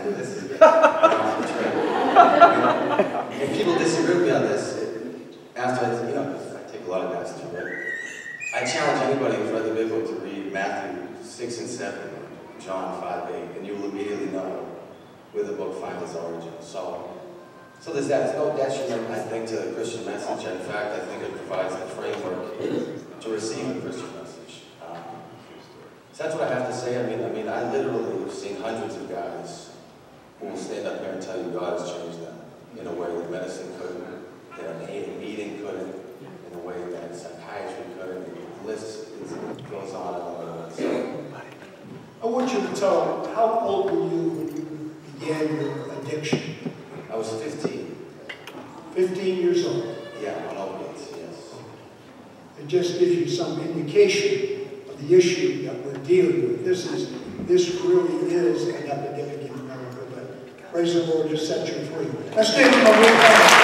and this and people disagree with me on this. After I, you know, I take a lot of too, but I challenge anybody who's read the Bible to read Matthew 6 and 7, John 5, 8, and you will immediately know where the book finds its origin. So, so there's that. It's no detriment, I think, to the Christian message. In fact, I think it provides the framework to receive the Christian message. Um, so that's what I have to say. I mean, I mean, I literally have seen hundreds of guys who will stand up here and tell you God has changed them in a way that medicine couldn't, that a meeting couldn't, in a way that psychiatry couldn't. The list goes on and on. So, I want you to tell how old were you when you began your addiction? I was 15. 15 years old. Yeah, on opiates, yes. It just gives you some indication of the issue that we're dealing with. This is this really is an epidemic in America, but praise the Lord to set you free. Let's give him a hand.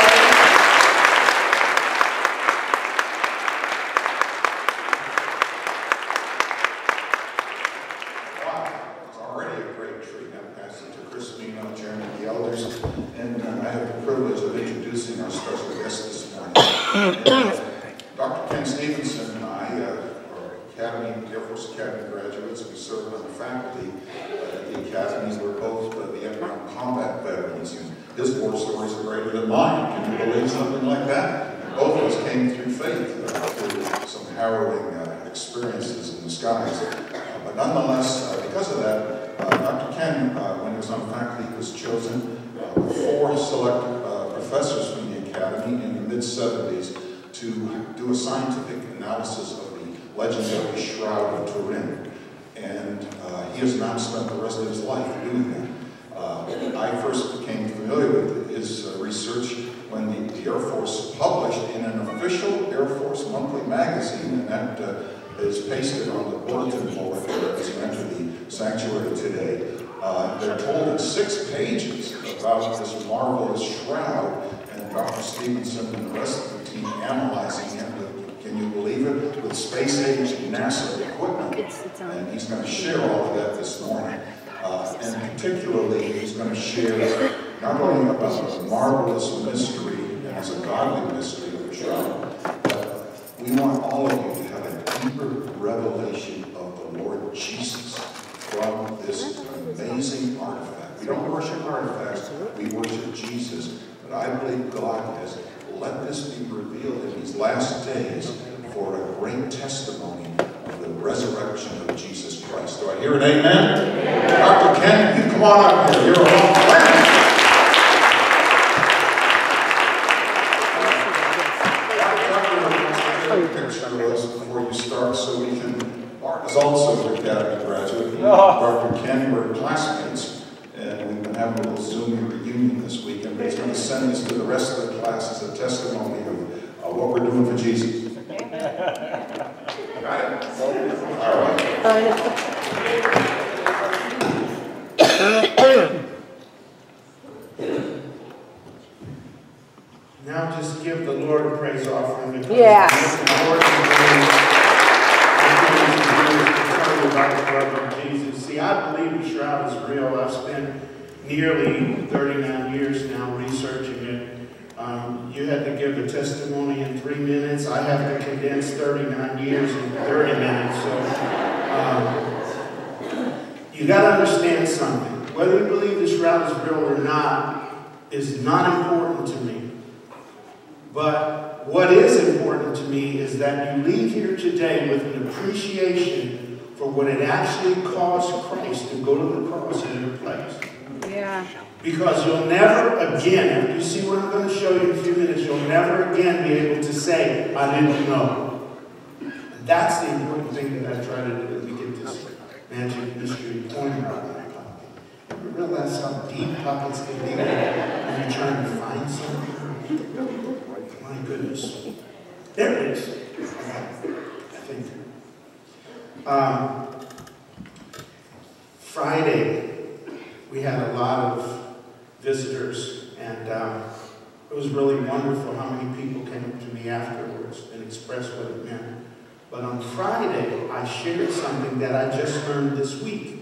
10, uh, when it was on faculty, was chosen uh, four select uh, professors from the academy in the mid-70s to do a scientific analysis of the legendary Shroud of Turin. And he has now spent the rest of his life doing that. I first became familiar with his research when the, the, Air Force published in an official Air Force monthly magazine, and that uh, is pasted on the bulletin board as you enter the sanctuary today, uh, they're told in six pages about this marvelous shroud, and Dr. Stevenson and the rest of the team analyzing it with, can you believe it, with space-age NASA equipment. And he's going to share all of that this morning. Uh, and particularly, he's going to share not only about the marvelous mystery, and it's a godly mystery of the shroud, but we want all of you to have a deeper revelation of the Lord Jesus from this amazing artifact. We don't worship artifacts, we worship Jesus. But I believe God has let this be revealed in these last days for a great testimony of the resurrection of Jesus Christ. Do I hear an amen? Dr. Ken, you come on up here. You're a friend. Picture was before you start, so we can. Mark is also an Academy graduate. Dr. Ken were classmates, and we've been having a little Zoom reunion this week, and he's going to send this to the rest of the class as a testimony of uh, what we're doing for Jesus. Got it? All right. Now just give the Lord a praise offering. because Yes. the Lord is good. About the blood of Jesus. See, I believe the shroud is real. I've spent nearly 39 years now researching it. Um, you had to give a testimony in three minutes. I have to condense 39 years in 30 minutes. So um, you got to understand something. Whether you believe the shroud is real or not is not important to me. But what is important to me is that you leave here today with an appreciation for what it actually cost Christ to go to the cross in your place. Yeah. Because you'll never again, after you see what I'm going to show you in a few minutes, you'll never again be able to say, I didn't know. And that's the important thing that I try to do we get this magic mystery pointer out of my pocket. You realize how deep pockets can be when you're trying to find something? My goodness. There it is. I think. Um, Friday, we had a lot of visitors, and um, it was really wonderful how many people came up to me afterwards and expressed what it meant. But on Friday, I shared something that I just learned this week.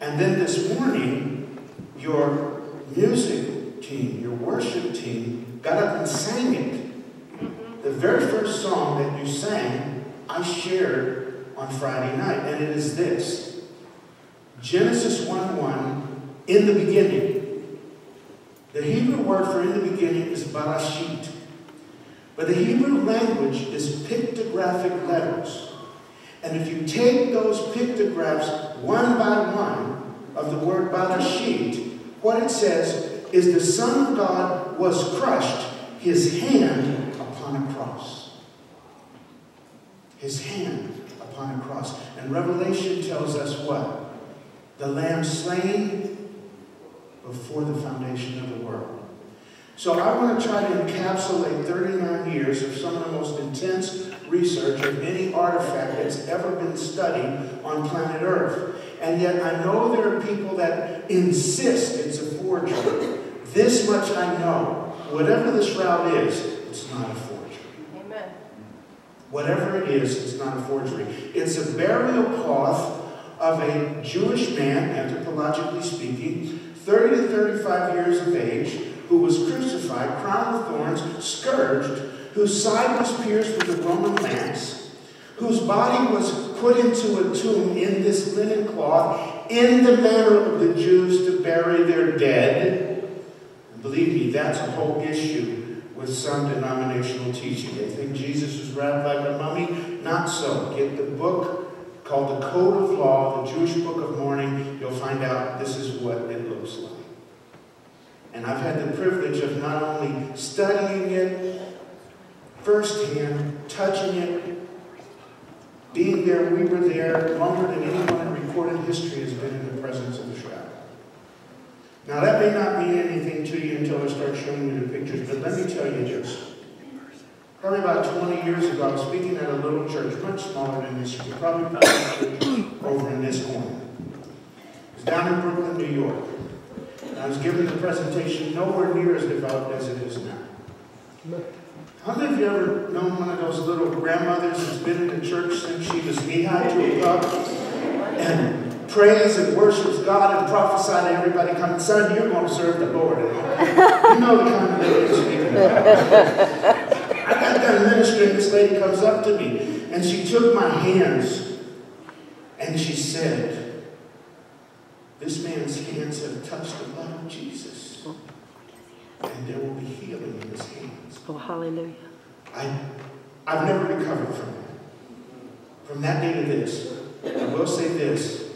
And then this morning, your music team, your worship team, got up and sang it. The very first song that you sang, I shared on Friday night, and it is this Genesis 1 1, in the beginning. The Hebrew word for in the beginning is barashit. But the Hebrew language is pictographic letters. And if you take those pictographs one by one of the word barashit, what it says is the Son of God was crushed, his hand upon a cross. His hand upon a cross. And Revelation tells us what? The Lamb slain before the foundation of the world. So I want to try to encapsulate 39 years of some of the most intense research of any artifact that's ever been studied on planet Earth. And yet I know there are people that insist it's a forgery. This much I know. Whatever this shroud is, it's not a forgery. Amen. Whatever it is, it's not a forgery. It's a burial cloth of a Jewish man, anthropologically speaking, 30 to 35 years of age, who was crucified, crowned with thorns, scourged, whose side was pierced with a Roman lance, whose body was put into a tomb in this linen cloth in the manner of the Jews to bury their dead. And believe me, that's a whole issue with some denominational teaching. They think Jesus was wrapped like a mummy. Not so. Get the book called the Code of Law, the Jewish Book of Mourning. You'll find out this is what it looks like. And I've had the privilege of not only studying it firsthand, touching it, being there, we were there longer than anyone in recorded history has been in the presence of the shroud. Now, that may not mean anything to you until I start showing you the pictures, but let me tell you this. Probably about 20 years ago, I was speaking at a little church, much smaller than this, probably over in this corner. It was down in Brooklyn, New York. And I was giving the presentation nowhere near as developed as it is now. How many of you ever known one of those little grandmothers who's been in the church since she was knee-high to a cup and prays and worships God and prophesies to everybody coming, son, you're going to serve the Lord. You know the kind of lady speaking about. Done ministering, this lady comes up to me and she took my hands and she said, this man's hands have touched the blood of Jesus and there will be healing in his hands. Oh, hallelujah. I, I've never recovered from that. From that day to this, I will say this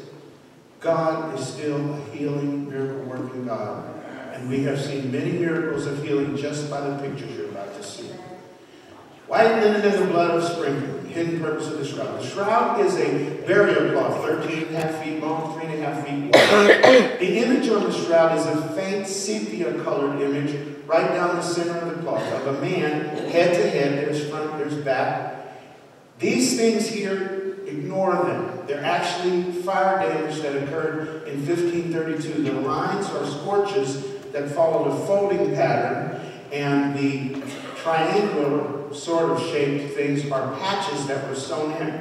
God is still a healing, miracle working God. And we have seen many miracles of healing just by the pictures you're about to see. White linen and the blood of sprinkling, hidden purpose of the shroud. The shroud is a burial cloth, 13 and a half feet long, 3 and a half feet wide. the image on the shroud is a faint sepia colored image right down the center of the cloth of a man, head to head, there's front, there's back. These things here, ignore them. They're actually fire damage that occurred in 1532. The lines are scorches that followed a folding pattern, and the triangular sort of shaped things are patches that were sewn in.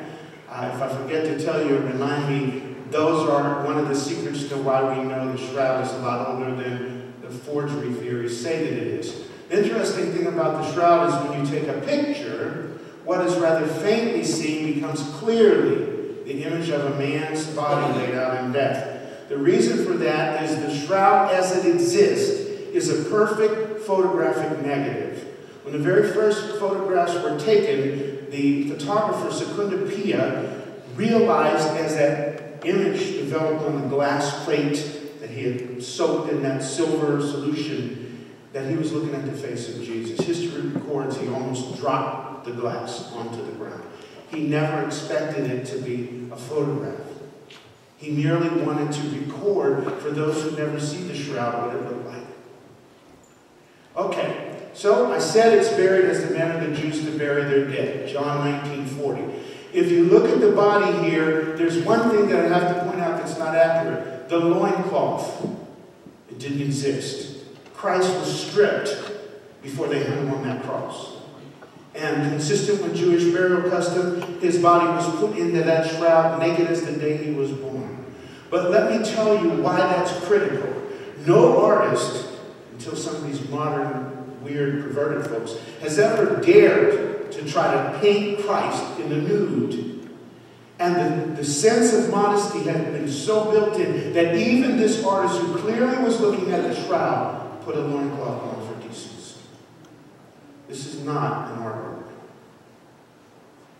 Uh, if I forget to tell you, remind me, those are one of the secrets to why we know the shroud is a lot older than the forgery theories say that it is. The interesting thing about the shroud is when you take a picture, what is rather faintly seen becomes clearly the image of a man's body laid out in death. The reason for that is the shroud as it exists is a perfect photographic negative. When the very first photographs were taken, the photographer Secondo Pia realized as that image developed on the glass plate that he had soaked in that silver solution that he was looking at the face of Jesus. History records he almost dropped the glass onto the ground. He never expected it to be a photograph. He merely wanted to record for those who never see the shroud what it looked like. Okay, so I said it's buried as the manner of the Jews to bury their dead, John 19, 40. If you look at the body here, there's one thing that I have to point out that's not accurate. The loincloth. It didn't exist. Christ was stripped before they hung him on that cross. And consistent with Jewish burial custom, his body was put into that shroud naked as the day he was born. But let me tell you why that's critical. No artist, until some of these modern, weird, perverted folks, has ever dared to try to paint Christ in the nude. And the, the sense of modesty had been so built in that even this artist, who clearly was looking at the shroud, put a loincloth on for decency. This is not an artwork.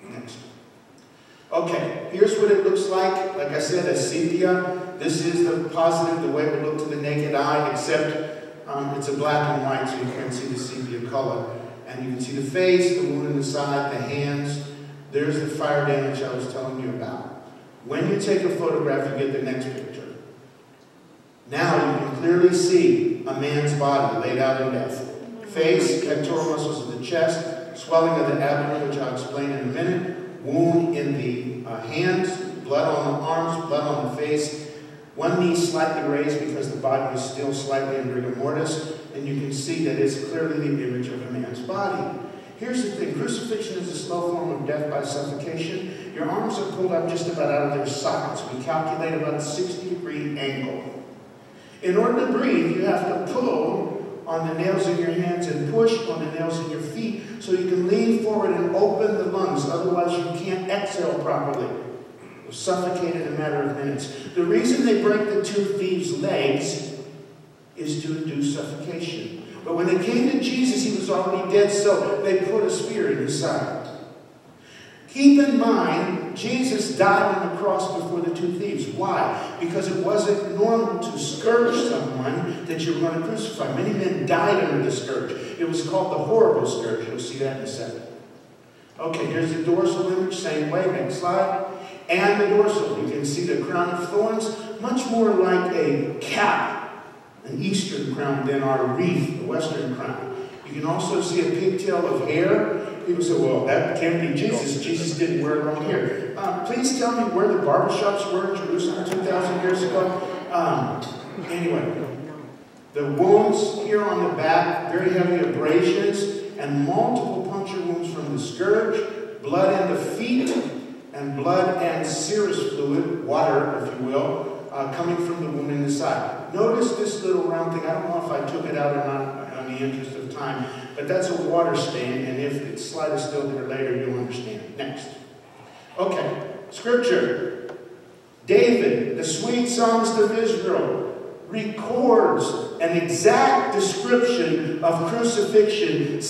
Next. Okay, here's what it looks like. Like I said, a sepia. This is the positive, the way would look to the naked eye, except um, it's a black and white, so you can't see the sepia color. And you can see the face, the wound in the side, the hands. There's the fire damage I was telling you about. When you take a photograph, you get the next picture. Now you can clearly see a man's body laid out in death. Face, pectoral muscles of the chest, swelling of the abdomen, which I'll explain in a minute, wound in the uh, hands, blood on the arms, blood on the face, one knee slightly raised because the body is still slightly in rigor mortis, and you can see that it's clearly the image of a man's body. Here's the thing, crucifixion is a slow form of death by suffocation. Your arms are pulled up just about out of their sockets. We calculate about a 60 degree angle. In order to breathe, you have to pull on the nails in your hands and push on the nails in your feet so you can lean forward and open the lungs. Otherwise, you can't exhale properly. You'll suffocate in a matter of minutes. The reason they break the two thieves' legs is to induce suffocation. But when they came to Jesus, he was already dead, so they put a spear in his side. Keep in mind, Jesus died on the cross before the two thieves. Why? Because it wasn't normal to scourge someone that you were going to crucify. Many men died under the scourge. It was called the horrible scourge. You'll see that in a second. Okay, here's the dorsal image, same way, next slide. And the dorsal, you can see the crown of thorns, much more like a cap, an eastern crown than our wreath, the western crown. You can also see a pigtail of hair People say, well, that can't be Jesus. Jesus didn't wear long hair. Um, please tell me where the barbershops were in Jerusalem 2,000 years ago. Um, anyway, the wounds here on the back, very heavy abrasions, and multiple puncture wounds from the scourge, blood in the feet, and blood and serous fluid, water, if you will, uh, coming from the wound in the side. Notice this little round thing. I don't know if I took it out or not on the interest of time. But that's a water stain, and if the slide still there later, you'll understand. Next. Okay, scripture. David, the sweet psalmist of Israel, records an exact description of crucifixion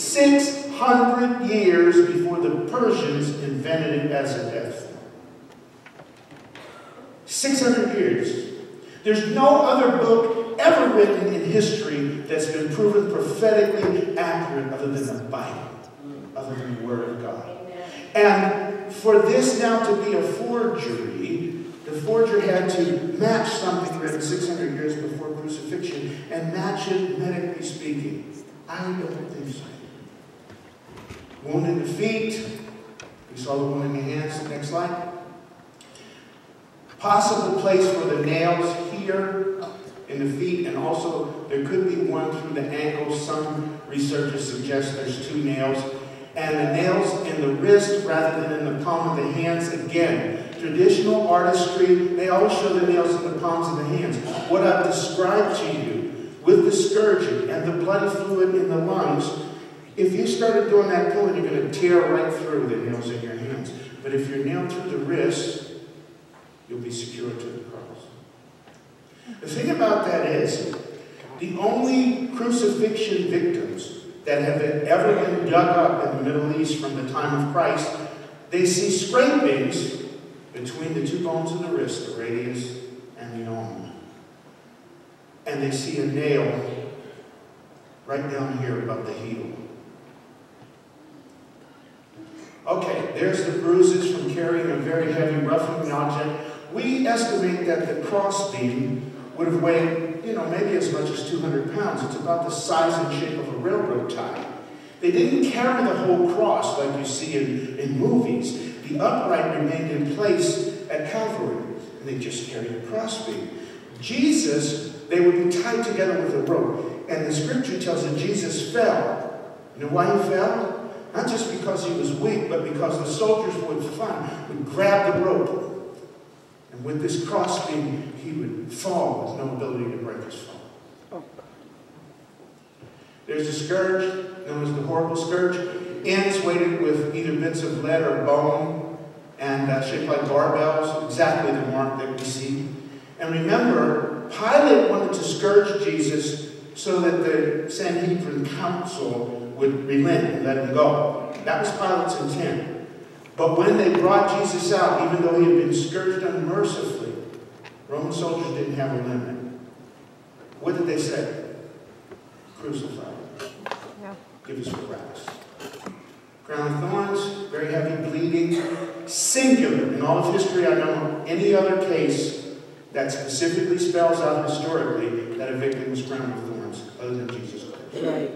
600 years before the Persians invented it as a death. 600 years. There's no other book ever written in history that's been proven prophetically accurate other than the Bible, other than the Word of God. And for this now to be a forgery, the forger had to match something written 600 years before crucifixion and match it medically speaking. I don't think so. Wound in the feet. We saw the wound in the hands. Next slide. Possible place for the nails here in the feet, and also there could be one through the ankles. Some researchers suggest there's two nails. And the nails in the wrist rather than in the palm of the hands. Again, traditional artistry, they always show the nails in the palms of the hands. What I've described to you with the scourging and the bloody fluid in the lungs, if you started doing that pulling, you're going to tear right through the nails in your hands. But if you're nailed through the wrist, you'll be secure to the cross. The thing about that is, the only crucifixion victims that have ever been dug up in the Middle East from the time of Christ, they see scrapings between the two bones of the wrist, the radius and the ulna. And they see a nail right down here above the heel. Okay, there's the bruises from carrying a very heavy roughing object. We estimate that the crossbeam would have weighed, you know, maybe as much as 200 pounds. It's about the size and shape of a railroad tie. They didn't carry the whole cross like you see in, in movies. The upright remained in place at Calvary, and they just carried a crossbeam. Jesus, they would be tied together with a rope, and the scripture tells that Jesus fell. You know why he fell? Not just because he was weak, but because the soldiers would find, would grab the rope. And with this crossbeam, he would fall with no ability to break his fall. There's a scourge, known as the horrible scourge, ends weighted with either bits of lead or bone and uh, shaped like barbells, exactly the mark that we see. And remember, Pilate wanted to scourge Jesus so that the Sanhedrin council would relent and let him go. That was Pilate's intent. But when they brought Jesus out, even though he had been scourged unmercifully, Roman soldiers didn't have a limit. What did they say? Crucify. Yeah. Give us Barabbas. Crown of thorns, very heavy bleeding, singular. In all of history, I know any other case that specifically spells out historically that a victim was crowned with thorns other than Jesus Christ. Right,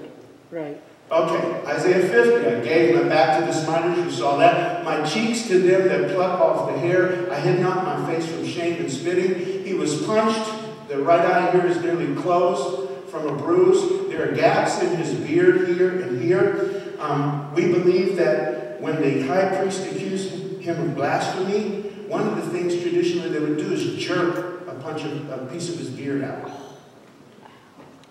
right. Okay, Isaiah 50. I gave my back to the smiters, you saw that. My cheeks to them that pluck off the hair. I hid not my face from shame and spitting. He was punched. The right eye here is nearly closed from a bruise. There are gaps in his beard here and here. Um, we believe that when the high priest accused him of blasphemy, one of the things traditionally they would do is jerk a, punch of, a piece of his beard out.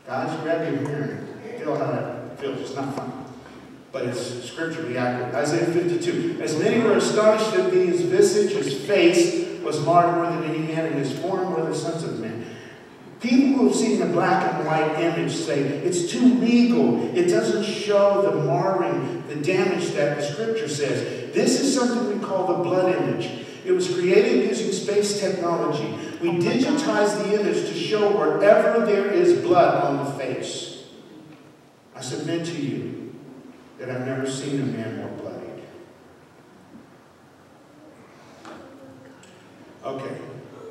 Guys, grab your and feel how that It's not. But it's scripturally accurate. Isaiah 52. As many were astonished at me, his visage, his face was marred more than any man, and his form more than sons of men. People who have seen the black and white image say it's too legal. It doesn't show the marring, the damage that the scripture says. This is something we call the blood image. It was created using space technology. We digitize the image to show wherever there is blood on the face. I submit to you that I've never seen a man more bloodied. Okay.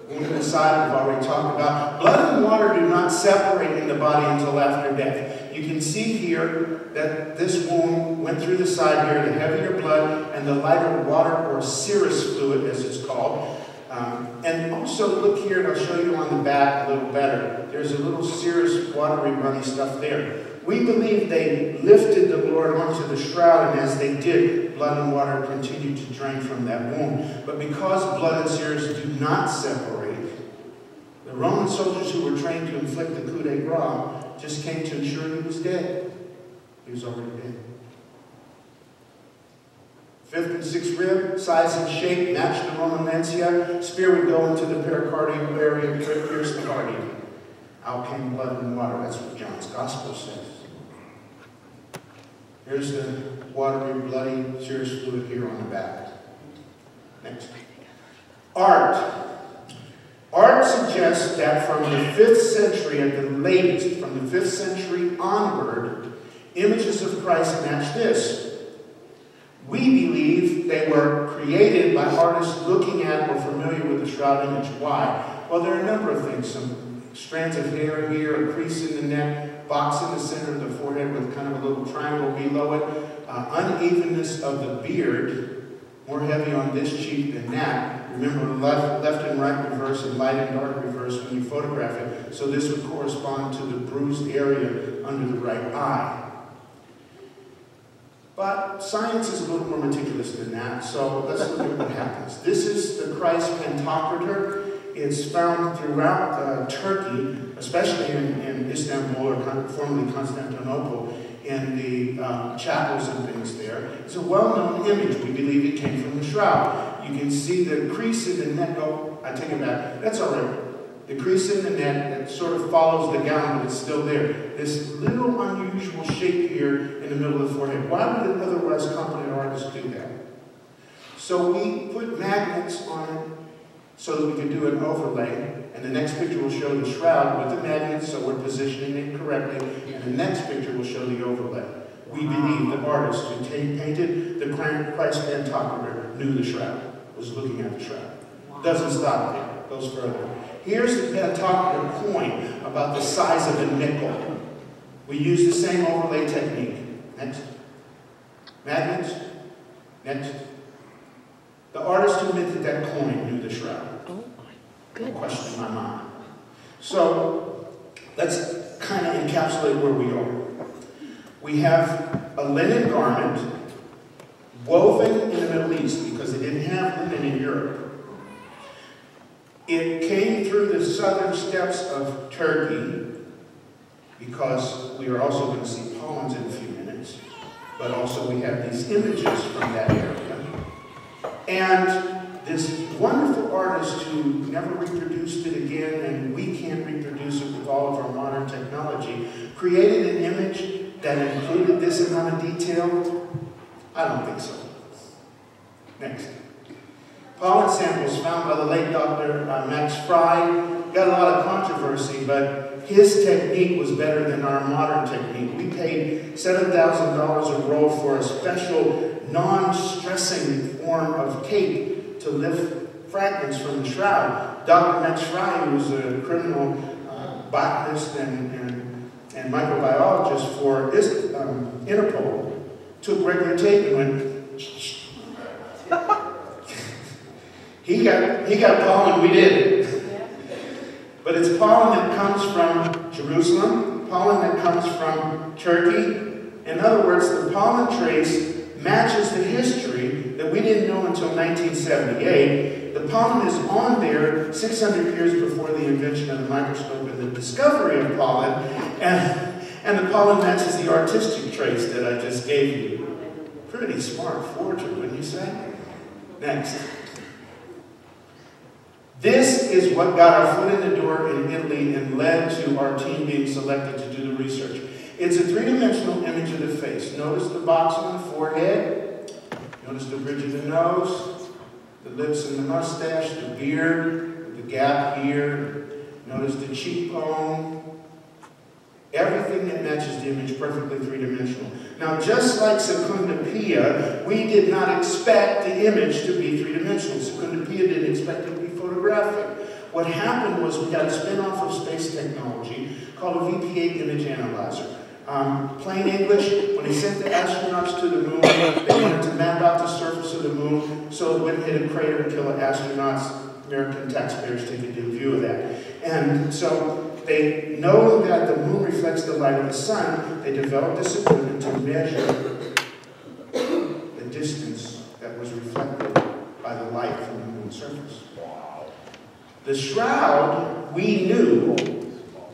Wound aside, we've already talked about. Blood and water do not separate in the body until after death. You can see here that this wound went through the side here, the heavier blood and the lighter water or serous fluid, as it's called. Um, and also look here, and I'll show you on the back a little better. There's a little serous, watery, runny stuff there. We believe they lifted the Lord onto the shroud, and as they did, blood and water continued to drain from that wound. But because blood and tears do not separate, the Roman soldiers who were trained to inflict the coup de grace just came to ensure he was dead. He was already dead. Fifth and sixth rib, size and shape, matched the Roman lancia. Spear would go into the pericardial area, pierce the heart. Out came blood and water. That's what John's Gospel says. Here's the watery, bloody, serous fluid here on the back. Next. Art. Art suggests that from the 5th century, at the latest, from the 5th century onward, images of Christ match this. We believe they were created by artists looking at or familiar with the shroud image. Why? Well, there are a number of things. Some strands of hair here, a crease in the neck, box in the center of the forehead with kind of a little triangle below it, uh, unevenness of the beard, more heavy on this cheek than that. Remember, left, left and right reverse and light and dark reverse when you photograph it. So this would correspond to the bruised area under the right eye. But science is a little more meticulous than that, so let's look at what happens. This is the Christ Pantocrator. It's found throughout uh, Turkey, especially in, in Istanbul or formerly Constantinople, in the um, chapels and things there. It's a well-known image. We believe it came from the shroud. You can see the crease in the neck. Oh, I take it back. That's all right. The crease in the neck that sort of follows the gown, but it's still there. This little unusual shape here in the middle of the forehead. Why would an otherwise competent artist do that? So we put magnets on it so that we could do an overlay. And the next picture will show the shroud with the magnet, so we're positioning it correctly. And the next picture will show the overlay. We believe the artist who painted the Christ Pantocrator knew the shroud, was looking at the shroud. Doesn't stop there, goes further. Here's the Pantocrator coin about the size of a nickel. We use the same overlay technique. Next. Magnets. Next. The artist who minted that coin knew the shroud. Oh my No question in my mind. So let's kind of encapsulate where we are. We have a linen garment woven in the Middle East because they didn't have linen in Europe. It came through the southern steppes of Turkey because we are also going to see pollens in a few minutes, but also we have these images from that area. And this wonderful artist who never reproduced it again, and we can't reproduce it with all of our modern technology, created an image that included this amount of detail? I don't think so. Next. Pollen samples found by the late Dr. Uh, Max Frei got a lot of controversy, but his technique was better than our modern technique. We paid $7,000 a roll for a special non-stressing form of tape to lift fragments from the shroud. Dr. Max who was a criminal uh, botanist and, and, and, microbiologist for is, um, Interpol, took regular tape and went, he got, he got pollen, we did. But it's pollen that comes from Jerusalem, pollen that comes from Turkey. In other words, the pollen trace matches the history that we didn't know until 1978. The pollen is on there 600 years before the invention of the microscope and the discovery of pollen. And, and the pollen matches the artistic trace that I just gave you. Pretty smart forgery, wouldn't you say? Next. This is what got our foot in the door in Italy and led to our team being selected to do the research. It's a three-dimensional image of the face. Notice the box on the forehead. Notice the bridge of the nose, the lips and the mustache, the beard, the gap here. Notice the cheekbone. Everything that matches the image perfectly three-dimensional. Now, just like Secondo Pia, we did not expect the image to be three-dimensional. Secondo Pia didn't expect it to be photographic. What happened was we got a spin-off of space technology called a VP8 image analyzer. Um, plain English, when they sent the astronauts to the moon, they wanted to map out the surface of the moon so it wouldn't hit a crater and kill the astronauts. American taxpayers take a good view of that. And so they know that the moon reflects the light of the sun. They developed this equipment to measure the distance that was reflected by the light from the moon's surface. The shroud, we knew,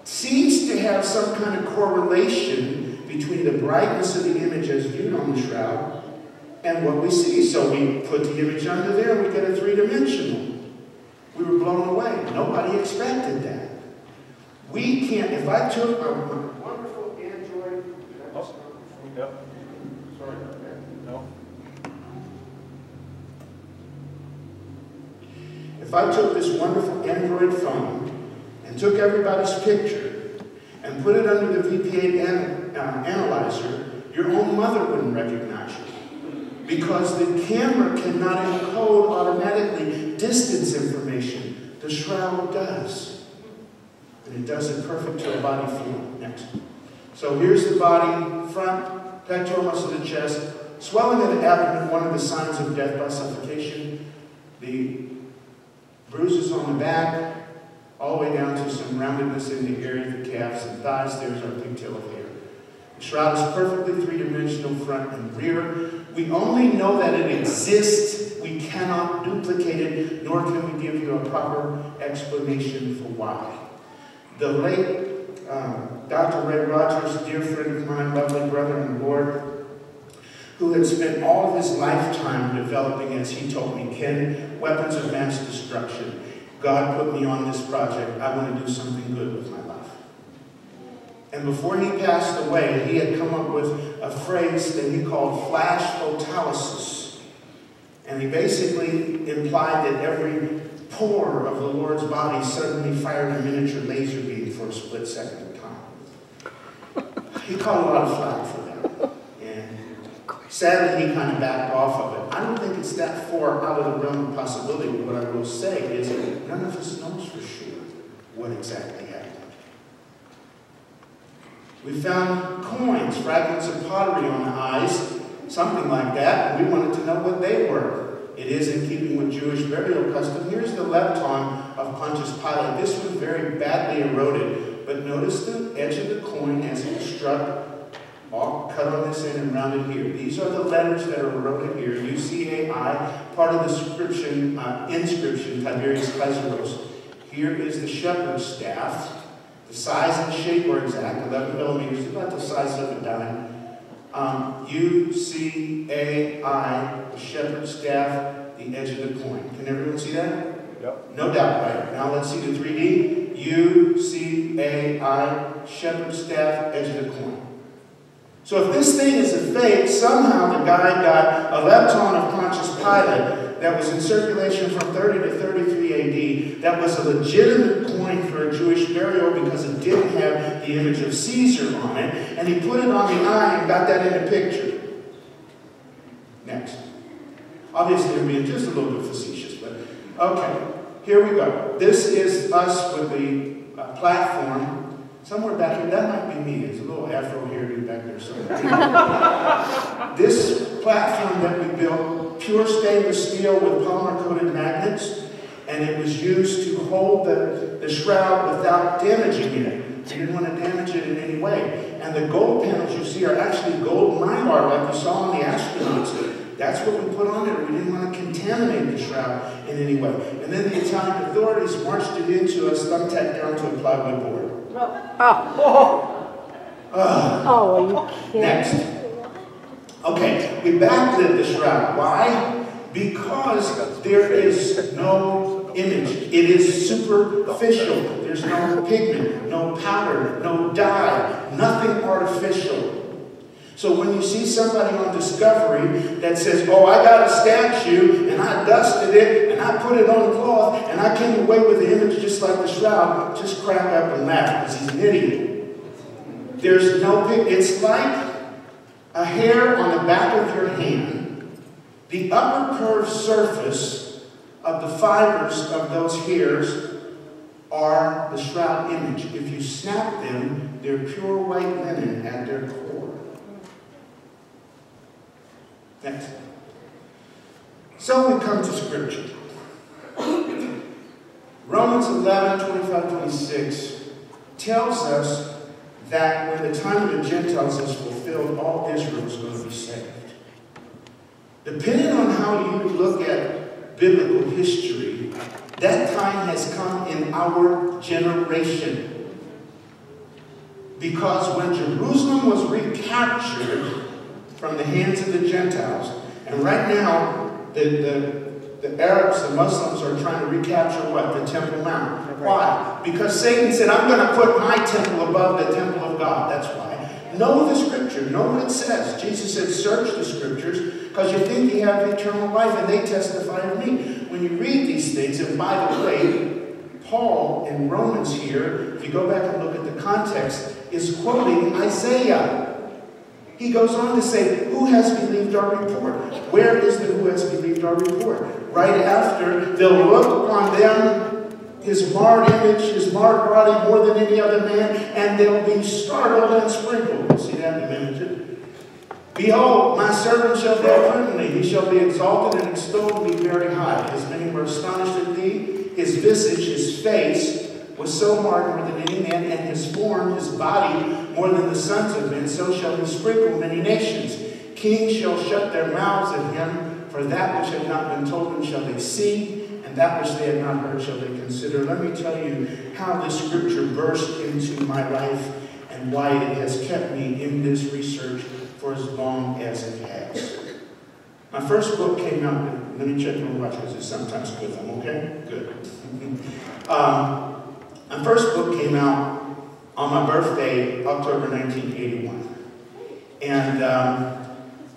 seems to have some kind of correlation between the brightness of the image as viewed on the shroud and what we see. So we put the image under there and we get a three-dimensional. We were blown away. Nobody expected that. We can't, if I took a wonderful Android, oh, yep. Sorry No. If I took this wonderful Android phone and took everybody's picture and put it under the VP8 an, uh, analyzer, your own mother wouldn't recognize you. Because the camera cannot encode automatically distance information. The shroud does. And it does it perfect to a body form. Next. So here's the body, front, pectoral muscle the chest, swelling of the abdomen, one of the signs of death by suffocation. The bruises on the back, all the way down to some roundedness in the area of the calves and thighs. There's our pigtail of hair. The shroud is perfectly three-dimensional front and rear. We only know that it exists. We cannot duplicate it, nor can we give you a proper explanation for why. The late um, Dr. Ray Rogers, dear friend of mine, lovely brother in the Lord, who had spent all of his lifetime developing, as he told me, Ken, weapons of mass destruction. God put me on this project. I want to do something good with my life. And before he passed away, he had come up with a phrase that he called flash photolysis. And he basically implied that every pore of the Lord's body suddenly fired a miniature laser beam for a split second of time. He caught a lot of flack for that. And sadly, he kind of backed off of it. I don't think it's that far out of the realm of possibility. What I will say is none of us knows for sure what exactly happened. We found coins, fragments of pottery on the eyes, something like that, and we wanted to know what they were. It is in keeping with Jewish burial custom. Here's the lepton of Pontius Pilate. This was very badly eroded, but notice the edge of the coin as it struck, all cut on this end and rounded here. These are the letters that are eroded here. UCAI, part of the inscription, uh, inscription Tiberius Caesaros. Here is the shepherd's staff. The size and shape are exact, 11 millimeters, about the size of a dime. Um, U, C, A, I, the shepherd's staff, the edge of the coin. Can everyone see that? Yep. No doubt, right? Now let's see the 3D. U, C, A, I, shepherd's staff, edge of the coin. So if this thing is a fake, somehow the guy got a lepton of Pontius Pilate that was in circulation from 30 to 33 AD that was a legitimate coin for a Jewish burial because it didn't have the image of Caesar on it, and he put it on the eye and got that in the picture. Next. Obviously, I'm being just a little bit facetious, but okay, here we go. This is us with the uh, platform. Somewhere back here, that might be me. There's a little afro hairdo back there somewhere. this platform that we built, pure stainless steel with polymer-coated magnets, and it was used to hold the, the shroud without damaging it. We didn't want to damage it in any way. And the gold panels you see are actually gold mylar, like you saw on the astronauts. That's what we put on there. We didn't want to contaminate the shroud in any way. And then the Italian authorities marched it into us, thumbtacked down to a plywood board. Oh, Ugh. oh, are you kidding? Next. Okay, we backlit the shroud. Why? Because there is no image. It is superficial. There's no pigment, no powder, no dye, nothing artificial. So when you see somebody on Discovery that says, oh, I got a statue and I dusted it and I put it on a cloth and I came away with the image just like the shroud, just crack up and laugh because he's an idiot. There's no. It's like a hair on the back of your hand. The upper curved surface of the fibers of those hairs are the shroud image. If you snap them, they're pure white linen at their core. Next. So we come to Scripture. Romans 11, 25, 26 tells us that when the time of the Gentiles is fulfilled, all Israel is going to be saved. Depending on how you look at biblical history, that time has come in our generation. Because when Jerusalem was recaptured from the hands of the Gentiles, and right now the, the, the Arabs, the Muslims are trying to recapture what? The Temple Mount. Why? Because Satan said, I'm going to put my temple above the temple of God. That's why. Know the scripture. Know what it says. Jesus said, search the scriptures because you think you have eternal life and they testify of me. When you read these things, and by the way, Paul in Romans here, if you go back and look at the context, is quoting Isaiah. He goes on to say, Who has believed our report? Where is the who has believed our report? Right after, they'll look upon them, his marred image, his marred body more than any other man, and they'll be startled and sprinkled. See that in the image? Behold, my servant shall deal prudently. He shall be exalted and extolled be very high. His many were astonished at thee. His visage, his face, was so marked more than any man, and his form, his body, more than the sons of men. So shall he sprinkle many nations. Kings shall shut their mouths at him, for that which had not been told them shall they see, and that which they had not heard shall they consider. Let me tell you how this scripture burst into my life and why it has kept me in this research for as long as it has. My first book came out, let me check my watch because it's sometimes good, I'm okay? Good. um, my first book came out on my birthday, October 1981. And, um,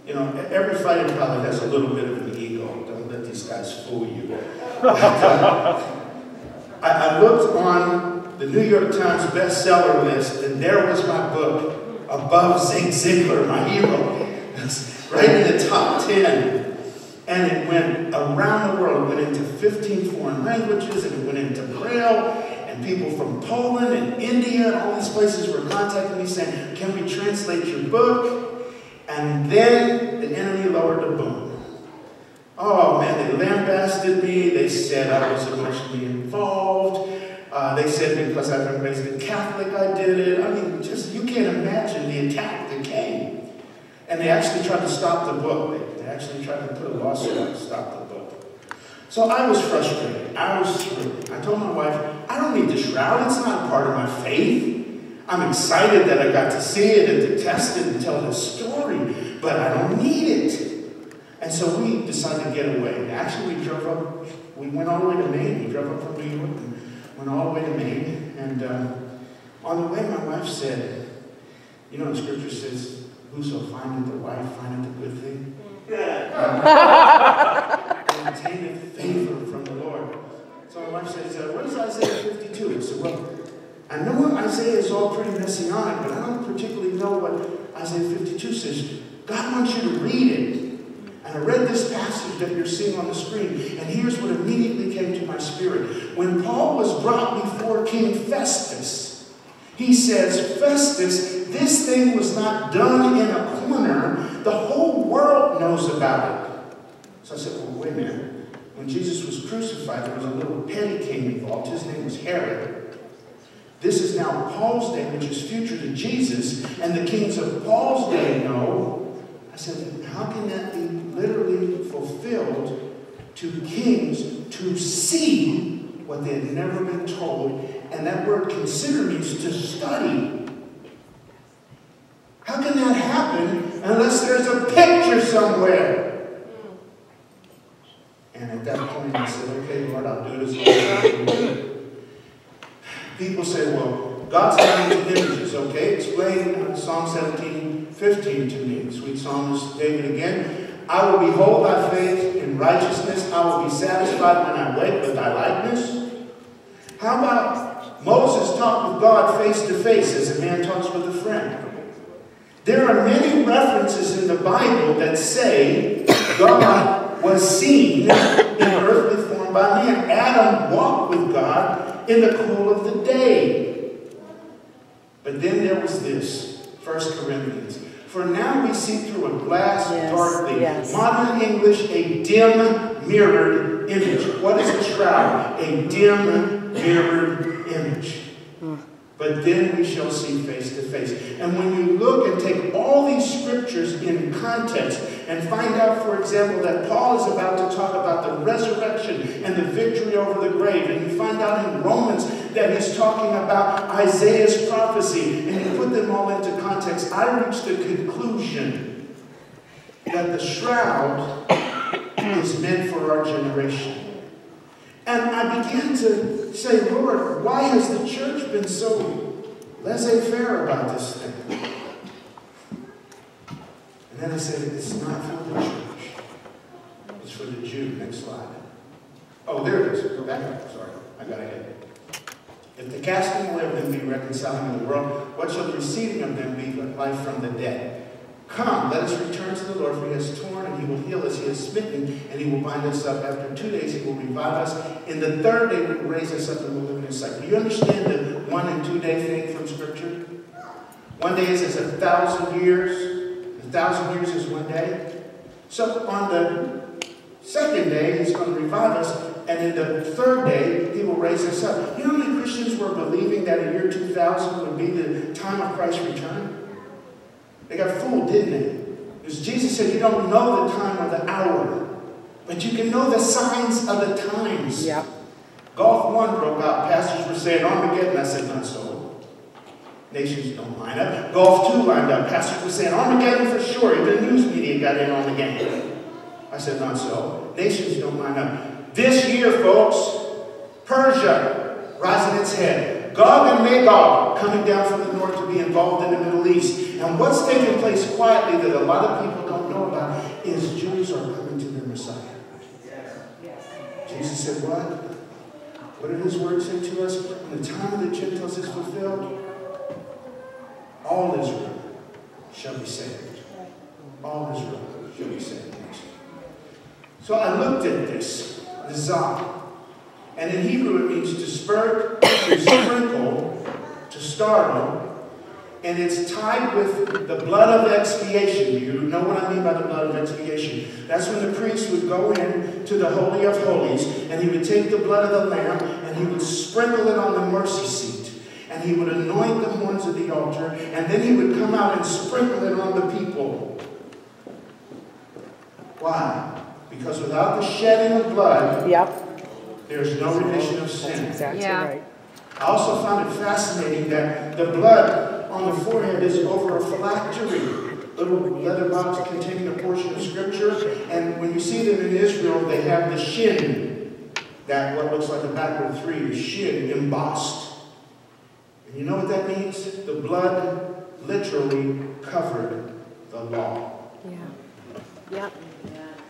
you know, every fighter pilot has a little bit of an ego. Don't let these guys fool you. I, I looked on the New York Times bestseller list, and there was my book, above Zig Ziglar, my hero. right in the top 10. And it went around the world. It went into 15 foreign languages, and it went into Braille. And people from Poland and India and all these places were contacting me saying, Can we translate your book? And then the enemy lowered the boom. Oh man, they lambasted me. They said I was emotionally involved. Uh, they said because I've been raised a Catholic, I did it. I mean, just you can't imagine the attack that came. And they actually tried to stop the book. They, they actually tried to put a lawsuit to stop the book. So I was frustrated. I was screwed. I told my wife, I don't need the shroud. It's not a part of my faith. I'm excited that I got to see it and to test it and tell the story, but I don't need it. And so we decided to get away. Actually, we drove up, we went all the way to Maine. We drove up from New York and went all the way to Maine. And uh, on the way, my wife said, You know, the scripture says, Whoso findeth the wife findeth a good thing. and obtaineth favor from the Lord. So my wife says, uh, What is Isaiah 52? I said, Well, I know Isaiah is all pretty messianic, but I don't particularly know what Isaiah 52 says. God wants you to read it. And I read this passage that you're seeing on the screen, and here's what immediately came to my spirit. When Paul was brought before King Festus, he says, Festus, this thing was not done in a corner. The whole world knows about it. So I said, well, wait a minute. When Jesus was crucified, there was a little petty king involved. His name was Herod. This is now Paul's day, which is future to Jesus, and the kings of Paul's day know. I said, how can that be literally fulfilled to kings to see what they had never been told? And that word consider means to study. How can that happen unless there's a picture somewhere? And at that point, I said, okay, Lord, I'll do this. People say, well, God's not into images, okay? Explain Psalm 17, 15 to me. Sweet psalmist David again. I will behold thy face in righteousness. I will be satisfied when I wake with thy likeness. How about Moses talked with God face to face as a man talks with a friend? There are many references in the Bible that say God was seen in earthly form by man. Adam walked with God in the cool of the day. But then there was this, 1 Corinthians. For now we see through a glass Yes, darkly. yes. Modern English, a dim mirrored image. What is a shroud? A dim mirrored image. But then we shall see face to face. And when you look and take all these scriptures in context and find out, for example, that Paul is about to talk about the resurrection and the victory over the grave, and you find out in Romans that he's talking about Isaiah's prophecy, and you put them all into context, I reach the conclusion that the shroud is meant for our generation. And I began to say, Lord, why has the church been so laissez faire about this thing? And then I said, it's not for the church, it's for the Jew. Next slide. Oh, there it is. Go back up. Sorry, I got ahead. If the casting away of them be reconciling the world, what shall the receiving of them be but life from the dead? Come, let us return to the Lord, for he has torn and he will heal us. He has smitten and he will bind us up. After two days he will revive us. In the third day he will raise us up and we'll live in his sight. Do you understand the one and two day thing from Scripture? One day is as a thousand years. A thousand years is one day. So on the second day he's going to revive us. And in the third day, he will raise us up. You know how many Christians were believing that a year 2000 would be the time of Christ's return? They got fooled, didn't they? Because Jesus said, You don't know the time or the hour, but you can know the signs of the times. Yep. Gulf 1 broke out. Pastors were saying Armageddon. I said, Not so. Nations don't line up. Gulf 2 lined up. Pastors were saying Armageddon for sure. Even the news media got in on the game. I said, Not so. Nations don't line up. This year, folks, Persia rising its head. Gog and Magog coming down from the north to be involved in the Middle East. And what's taking place quietly that a lot of people don't know about is Jews are coming to their Messiah. Jesus said, What? What did his word say to us? When the time of the Gentiles is fulfilled, all Israel shall be saved. All Israel shall be saved. So I looked at this, Nazah. And in Hebrew it means to spurt, to sprinkle, to startle, and it's tied with the blood of expiation. You know what I mean by the blood of expiation. That's when the priest would go in to the Holy of Holies, and he would take the blood of the lamb, and he would sprinkle it on the mercy seat. And he would anoint the horns of the altar, and then he would come out and sprinkle it on the people. Why? Because without the shedding of blood, Yep, there's no remission of that's sin. exactly Yeah. right. I also found it fascinating that the blood on the forehead is over a phylactery, little leather box containing a portion of scripture. And when you see them in Israel, they have the shin, that what looks like a backward three, the shin embossed. And you know what that means? The blood literally covered the law. Yeah. Yep.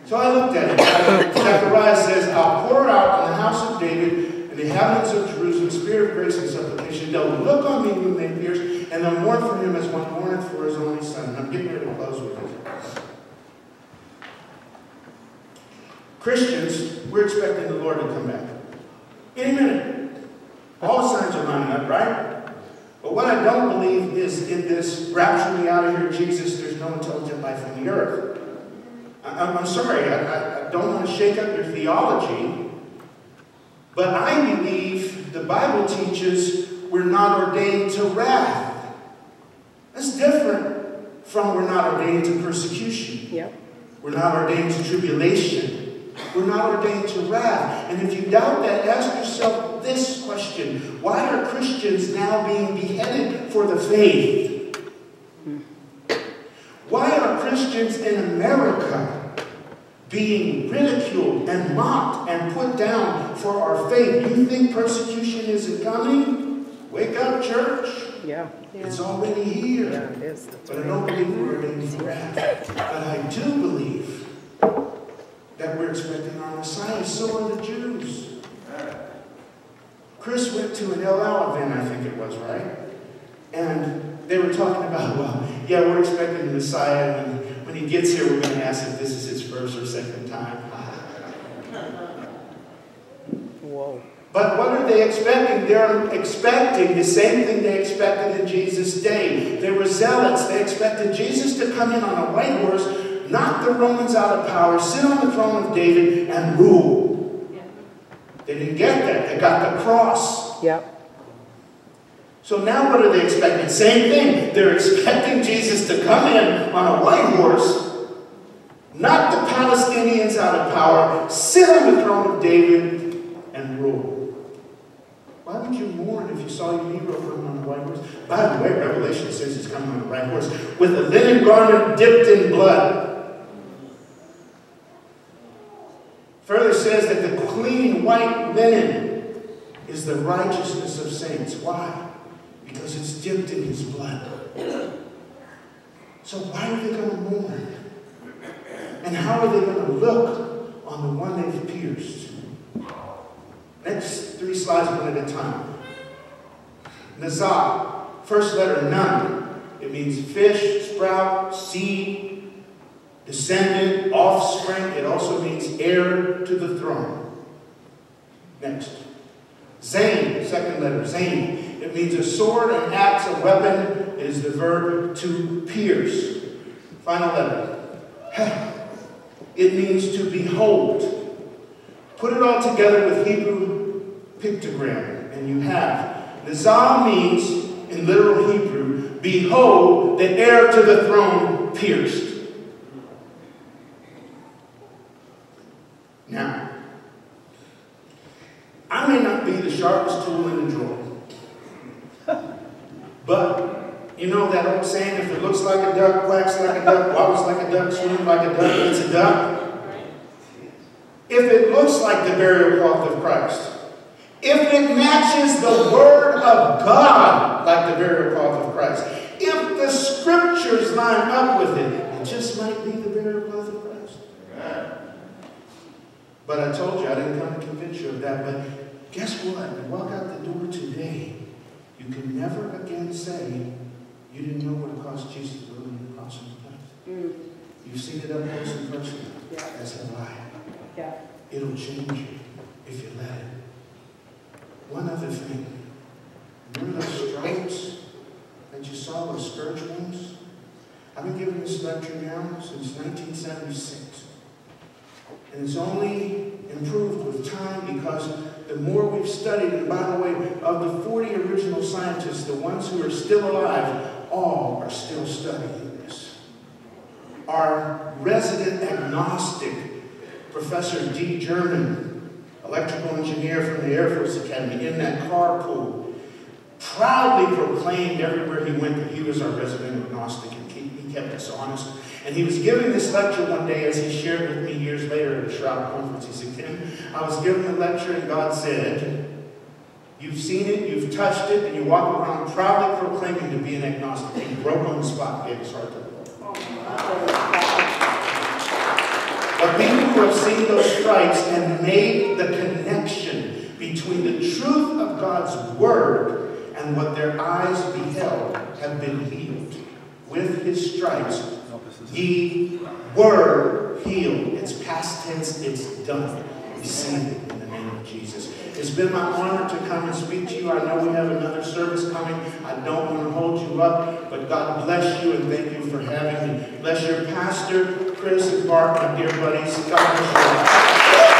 So I looked at it. Zechariah says, I'll pour out on the house of David and the inhabitants of Jerusalem spirit of grace and supplication. They'll look on me when they pierce, and they'll mourn for him as one mourneth for his only son. And I'm getting ready to close with this. Christians, we're expecting the Lord to come back. Any minute. All the signs are lining up, right? But what I don't believe is in this rapture me out of here, Jesus, there's no intelligent life on the earth. I'm, I'm sorry, I, I- I don't want to shake up your theology, but I believe the Bible teaches we're not ordained to wrath. That's different from we're not ordained to persecution. Yep. We're not ordained to tribulation. We're not ordained to wrath. And if you doubt that, ask yourself this question Why are Christians now being beheaded for the faith? Hmm. Why are Christians in America being ridiculed and mocked and put down for our faith? You think persecution isn't coming? Wake up, church. Yeah. yeah. It's already here. Yeah, it is. But I don't believe we're for wrath. But I do believe that we're expecting our Messiah. So are the Jews. Chris went to an LL event, I think it was, right? And they were talking about, well, yeah, we're expecting the Messiah, and when he gets here, we're going to ask if this is his or second time. Whoa. But what are they expecting? They're expecting the same thing they expected in Jesus' day. They were zealots. They expected Jesus to come in on a white horse, knock the Romans out of power, sit on the throne of David, and rule. They didn't get that. They got the cross. Yep. So now what are they expecting? Same thing. They're expecting Jesus to come in on a white horse, knock the Palestinians out of power, sit on the throne of David, and rule. Why would you mourn if you saw your hero come on a white horse? By the way, Revelation says he's coming on a white horse with a linen garment dipped in blood. Further says that the clean white linen is the righteousness of saints. Why? Because it's dipped in his blood. So why are they going to mourn? And how are they going to look on the one they've pierced? Next three slides, one at a time. Nazah, first letter, nun. It means fish, sprout, seed, descendant, offspring. It also means heir to the throne. Next. Zain, second letter, Zain. It means a sword, an axe, a weapon. It is the verb to pierce. Final letter. It means to behold. Put it all together with Hebrew pictogram, and you have. Nazah means, in literal Hebrew, behold, the heir to the throne pierced. Now, I may not be the sharpest tool in the drawer, but you know that old saying, if it looks like a duck, quacks like a duck, duck, swims like a duck, it's a duck? If it looks like the burial cloth of Christ, if it matches the Word of God like the burial cloth of Christ, if the Scriptures line up with it, it just might be the burial cloth of Christ. But I told you I didn't come to convince you of that. But guess what? You walk out the door today, you can never again say you didn't know what it cost Jesus to live on the cross of Christ. Mm. You've seen it up close and personal. Yeah. That's a lie. Yeah. It'll change you if you let it. One other thing. Remember those stripes that you saw with scourge wounds? I've been giving this lecture now since 1976. And it's only improved with time because the more we've studied, and by the way, of the 40 original scientists, the ones who are still alive, all are still studying. Our resident agnostic Professor D. German, electrical engineer from the Air Force Academy, in that carpool, proudly proclaimed everywhere he went that he was our resident agnostic and he kept us honest. And he was giving this lecture one day as he shared with me years later at a Shroud conference. He said, Ken, I was giving the lecture and God said, You've seen it, you've touched it, and you walk around proudly proclaiming to be an agnostic. He broke on the spot, gave his heart to the Lord. Oh, But people who have seen those stripes and made the connection between the truth of God's word and what their eyes beheld have been healed. With his stripes, ye were healed. It's past tense, it's done. Receive it in the name of Jesus. It's been my honor to come and speak to you. I know we have another service coming. I don't want to hold you up, but God bless you and thank you for having me. Bless your pastor, Chris and Bart, my dear buddies. God bless you.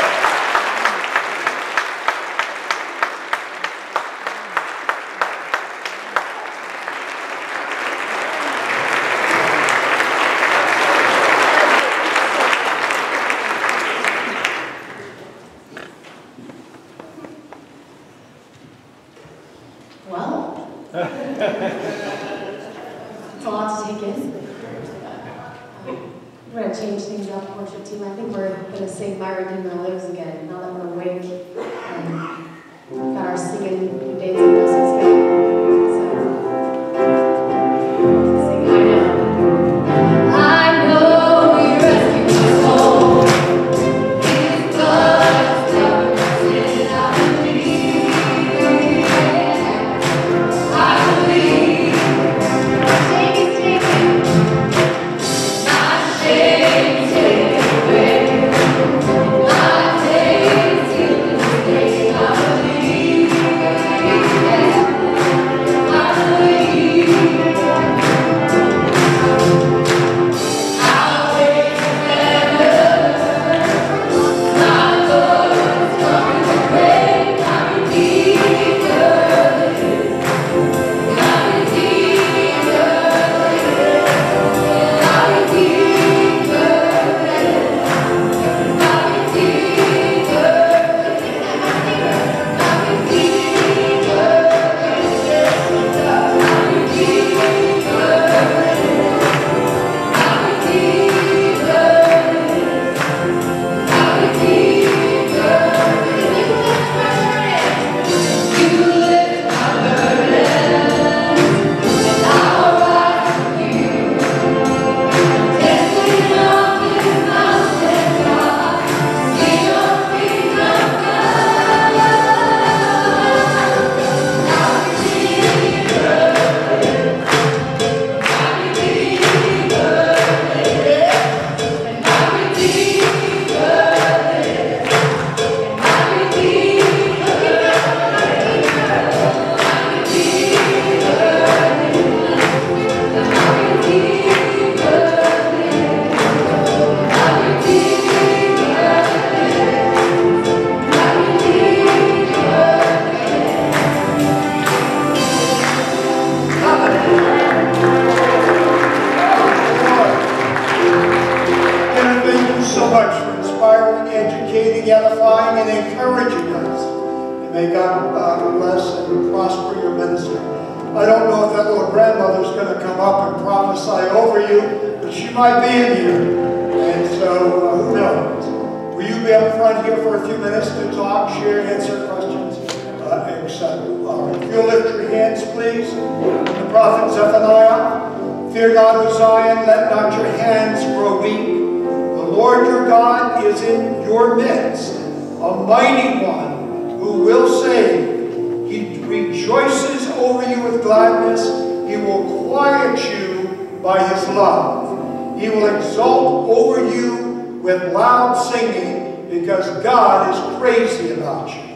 And encouraging us. And may God uh, bless and prosper your ministry. I don't know if that little grandmother's going to come up and prophesy over you, but she might be in here. And so, uh, who knows? Will you be up front here for a few minutes to talk, share, answer questions, uh, etc.? All right. If you'll lift your hands, please. The prophet Zephaniah. Fear not, O Zion, let not your hands grow weak. The Lord your God is in your midst, a mighty one who will save. He rejoices over you with gladness. He will quiet you by his love. He will exult over you with loud singing because God is crazy about you.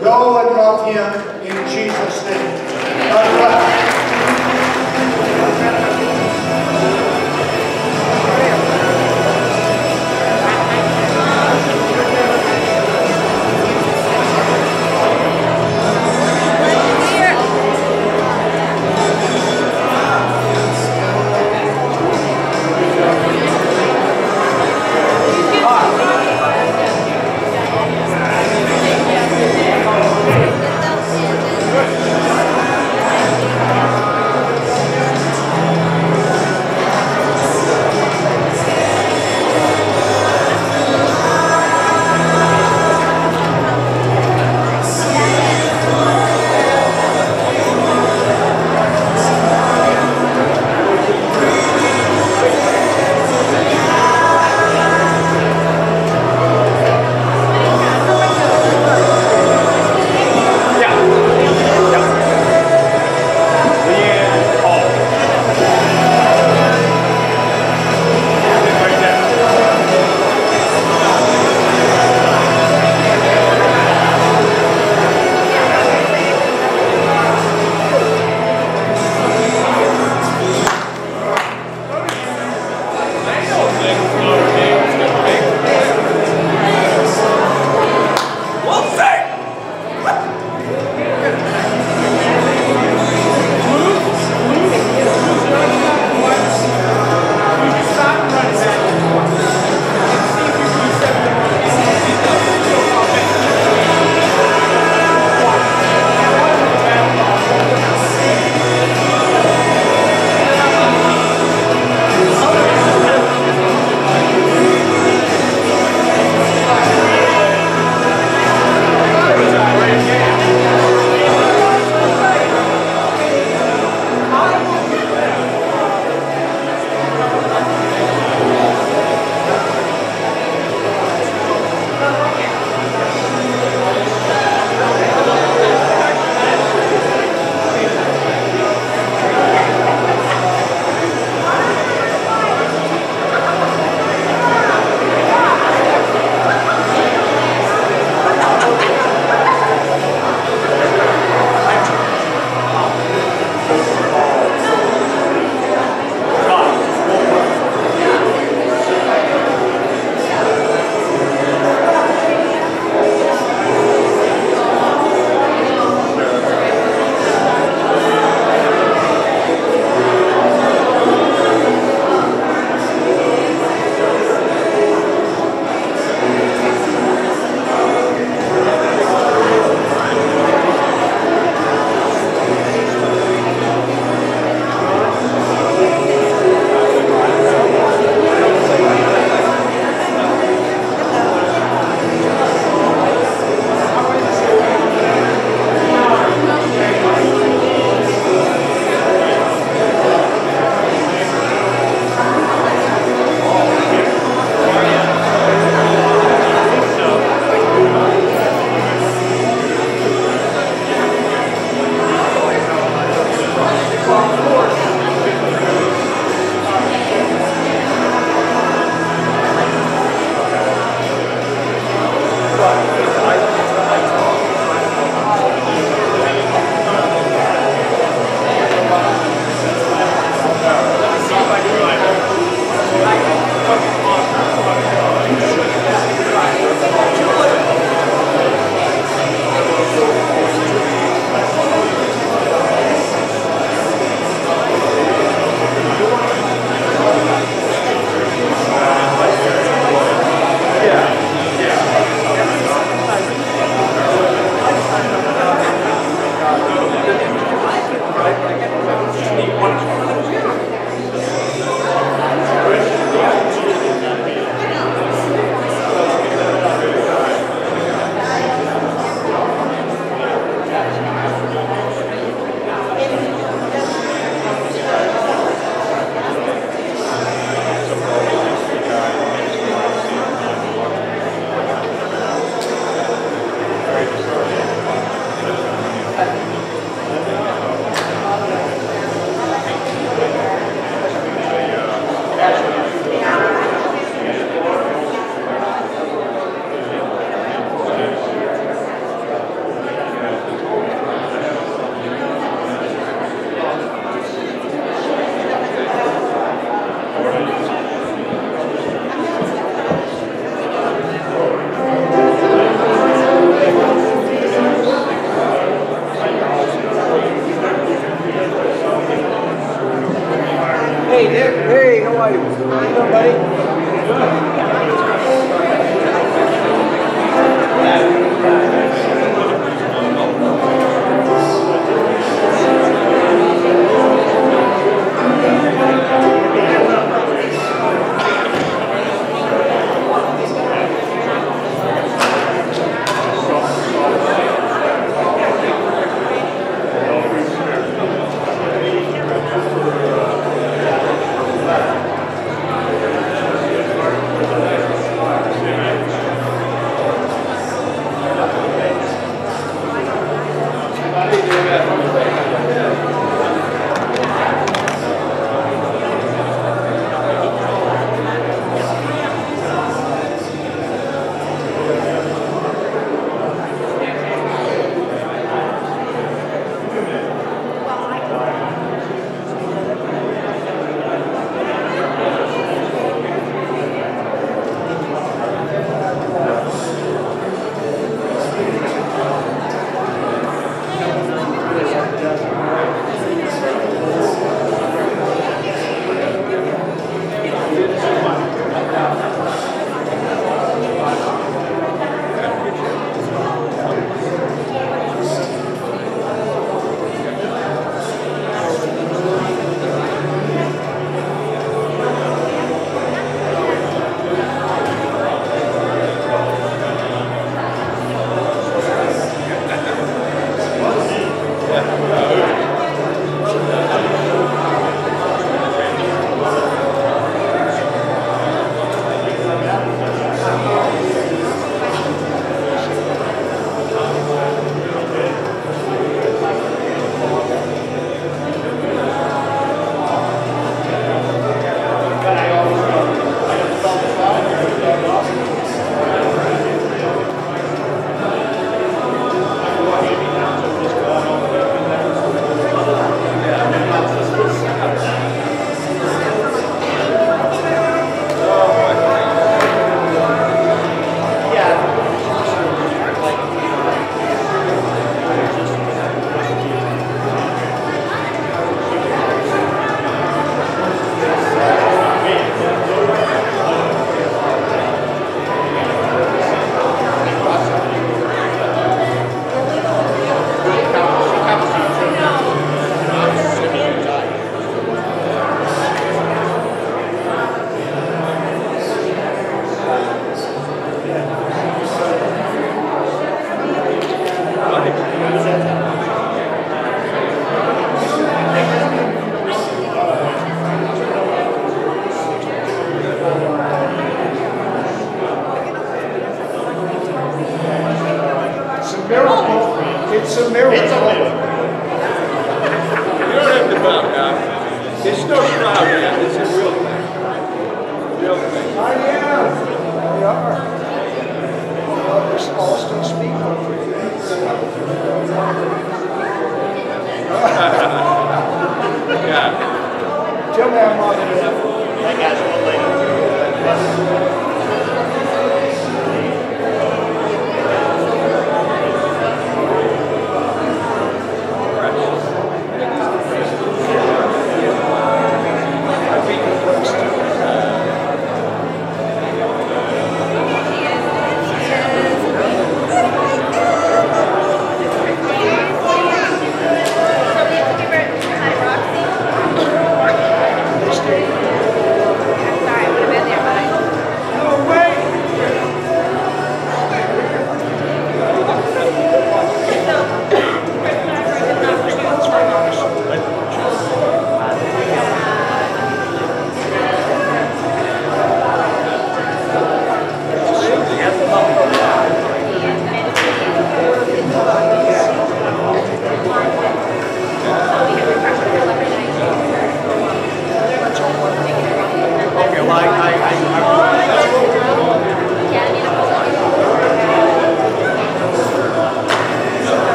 Go and love him in Jesus' name. God bless.